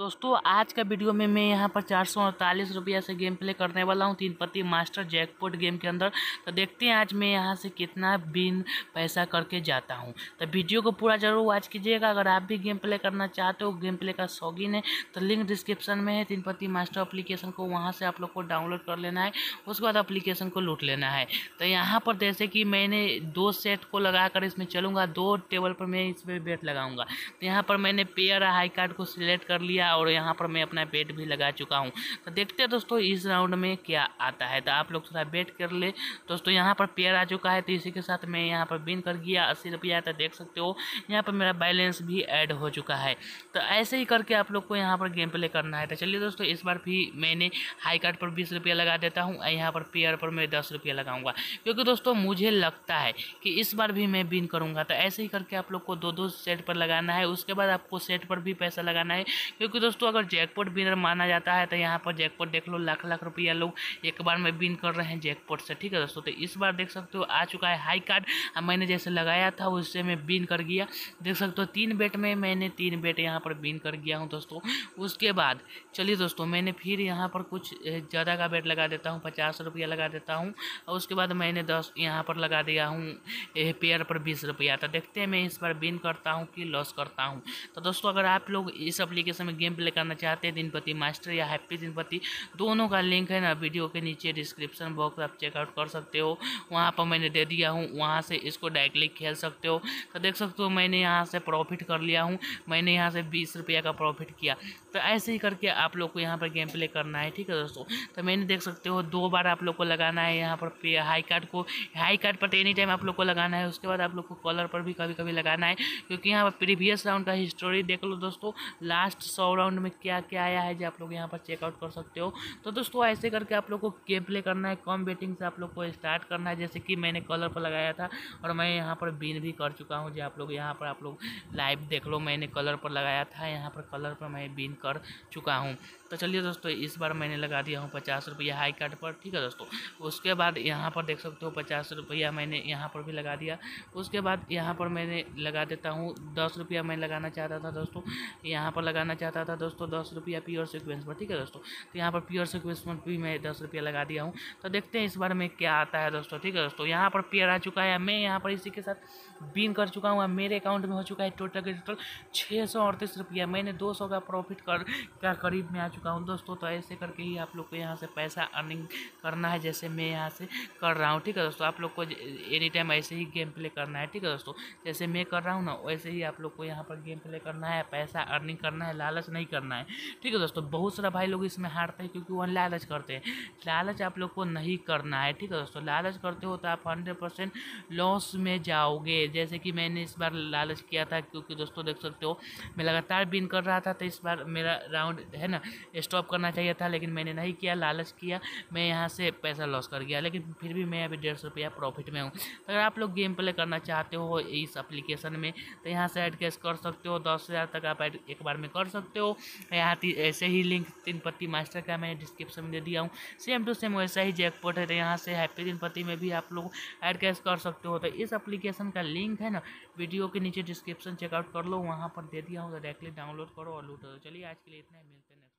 दोस्तों, आज का वीडियो में मैं यहाँ पर चार सौ अड़तालीस रुपया से गेम प्ले करने वाला हूँ, तीन पत्ती मास्टर जैकपॉट गेम के अंदर। तो देखते हैं आज मैं यहाँ से कितना बिन पैसा करके जाता हूँ। तो वीडियो को पूरा ज़रूर वॉच कीजिएगा। अगर आप भी गेम प्ले करना चाहते हो, गेम प्ले का शौकीन है तो लिंक डिस्क्रिप्शन में है। तीन पत्ती मास्टर अप्लीकेशन को वहाँ से आप लोग को डाउनलोड कर लेना है। उसके बाद अप्लीकेशन को लूट लेना है। तो यहाँ पर जैसे कि मैंने दो सेट को लगा कर इसमें चलूँगा, दो टेबल पर मैं इसमें बेट लगाऊँगा। तो यहाँ पर मैंने पेयर हाई कार्ड को सिलेक्ट कर लिया लिया और यहाँ पर मैं अपना बेट भी लगा चुका हूँ। तो देखते हैं दोस्तों, इस राउंड में क्या आता है। तो आप लोग थोड़ा बेट कर ले। दोस्तों, यहाँ पर पेयर आ चुका है तो इसी के साथ मैं यहाँ पर बिन कर गया। अस्सी रुपया तो देख सकते हो, यहाँ पर मेरा बैलेंस भी ऐड हो चुका है। तो ऐसे ही करके आप लोग को यहाँ पर गेम प्ले करना है। तो चलिए दोस्तों, इस बार भी मैंने हाई कार्ड पर बीस रुपया लगा देता हूँ यहाँ पर पेयर पर मैं दस रुपया लगाऊँगा। क्योंकि दोस्तों, मुझे लगता है कि इस बार भी मैं बिन करूँगा। तो ऐसे ही करके आप लोग को दो दो सेट पर लगाना है। उसके बाद आपको सेट पर भी पैसा लगाना है, क्योंकि क्योंकि दोस्तों, अगर जैकपॉट विनर माना जाता है तो यहाँ पर जैकपॉट देख लो, लाख लाख रुपया लोग एक बार में विन कर रहे हैं जैकपॉट से, ठीक है दोस्तों? तो इस बार देख सकते हो, आ चुका है हाई कार्ड मैंने जैसे लगाया था, उससे मैं विन कर गया। देख सकते हो, तीन बेट में मैंने तीन बेट यहाँ पर विन कर गया हूँ दोस्तों। उसके बाद, चलिए दोस्तों, मैंने फिर यहाँ पर कुछ ज़्यादा का बेट लगा देता हूँ, पचास रुपया लगा देता हूँ। और उसके बाद मैंने दस यहाँ पर लगा दिया हूँ पेयर पर बीस रुपया। तो देखते हैं मैं इस बार विन करता हूँ कि लॉस करता हूँ। तो दोस्तों, अगर आप लोग इस एप्लीकेशन में गेम प्ले करना चाहते हैं, दिनपति मास्टर या हैप्पी दिनपति, दोनों का लिंक है ना वीडियो के नीचे डिस्क्रिप्शन बॉक्स आप चेकआउट कर सकते हो। वहाँ पर मैंने दे दिया हूँ, वहाँ से इसको डायरेक्टली खेल सकते हो। तो देख सकते हो मैंने यहाँ से प्रॉफिट कर लिया हूँ, मैंने यहाँ से बीस रुपया का प्रॉफिट किया। तो ऐसे ही करके आप लोग को यहाँ पर गेम प्ले करना है, ठीक है दोस्तों? तो मैंने देख सकते हो दो बार आप लोग को लगाना है यहाँ पर हाई कार्ड को। हाई कार्ड पर एनी टाइम आप लोग को लगाना है, उसके बाद आप लोग को कॉलर पर भी कभी कभी लगाना है, क्योंकि यहाँ पर प्रीवियस राउंड का हिस्टोरी देख लो दोस्तों लास्ट सौ राउंड में क्या क्या आया है जो आप लोग यहाँ पर चेकआउट कर सकते हो। तो दोस्तों, ऐसे करके आप लोग को गेम प्ले करना है कम बेटिंग से आप लोग को स्टार्ट करना है। जैसे कि मैंने कलर पर लगाया था और मैं यहाँ पर बिन भी कर चुका हूँ। जो आप लोग यहाँ पर आप लोग लाइव देख लो, मैंने कलर पर लगाया था, यहाँ पर कलर पर मैं बिन कर चुका हूँ। तो चलिए दोस्तों, इस बार मैंने लगा दिया हूँ पचास रुपया हाई कार्ड पर, ठीक है दोस्तों? उसके बाद यहाँ पर देख सकते हो पचास रुपया मैंने यहाँ पर भी लगा दिया। उसके बाद यहाँ पर मैंने लगा देता हूँ, दस रुपया मैं लगाना चाहता था दोस्तों। यहाँ पर लगाना चाहता था दोस्तों, दस रुपया प्योर सिक्वेंस पर ठीक है दोस्तों? तो यहाँ पर प्योर सिक्वेंस पर भी मैं दस रुपया लगा दिया हूँ। तो देखते हैं इस बार में क्या आता है दोस्तों, ठीक है दोस्तों? यहाँ पर पेयर आ चुका है, मैं यहाँ पर इसी के साथ बिन कर चुका हूँ। मेरे अकाउंट में हो चुका है टोटल के टोटल छः सौ अड़तीस रुपया। मैंने दो सौ का प्रॉफिट कर, का करीब में आ चुका हूँ दोस्तों। तो ऐसे करके ही आप लोग को यहाँ से पैसा अर्निंग करना है, जैसे मैं यहाँ से कर रहा हूँ, ठीक है दोस्तों? आप लोग को एनी टाइम ऐसे ही गेम प्ले करना है, ठीक है दोस्तों? जैसे मैं कर रहा हूँ ना, वैसे ही आप लोग को यहाँ पर गेम प्ले करना है, पैसा अर्निंग करना है, लालच नहीं करना है। ठीक है दोस्तों, बहुत सारा भाई लोग इसमें हारते हैं क्योंकि वह लालच करते हैं। लालच आप लोग को नहीं करना है, ठीक है दोस्तों। लालच करते हो तो आप हंड्रेड परसेंट लॉस में जाओगे। जैसे कि मैंने इस बार लालच किया था क्योंकि दोस्तों देख सकते हो, मैं लगातार बिन कर रहा था तो इस बार मेरा राउंड है ना स्टॉप करना चाहिए था, लेकिन मैंने नहीं किया, लालच किया। मैं यहाँ से पैसा लॉस कर गया, लेकिन फिर भी मैं अभी डेढ़ सौ रुपया प्रॉफिट में हूँ। तो अगर आप लोग गेम प्ले करना चाहते हो इस एप्लीकेशन में तो यहाँ से ऐड कैश कर सकते हो, दस हज़ार तक आप एक बार में कर सकते हो। यहाँ ऐसे ही लिंक तीन पत्ती मास्टर का मैंने डिस्क्रिप्शन में दे दिया हूँ। सेम टू सेम वैसा ही जैकपॉट है तो यहाँ से हैप्पी तीन पत्ती में भी आप लोग ऐड कैश कर सकते हो। तो इस एप्लीकेशन का लिंक है ना वीडियो के नीचे डिस्क्रिप्शन चेकआउट कर लो, वहाँ पर दे दिया हूँ तो डायरेक्टली डाउनलोड करो और लूटो चलिए आज के लिए इतना ही, मिलते हैं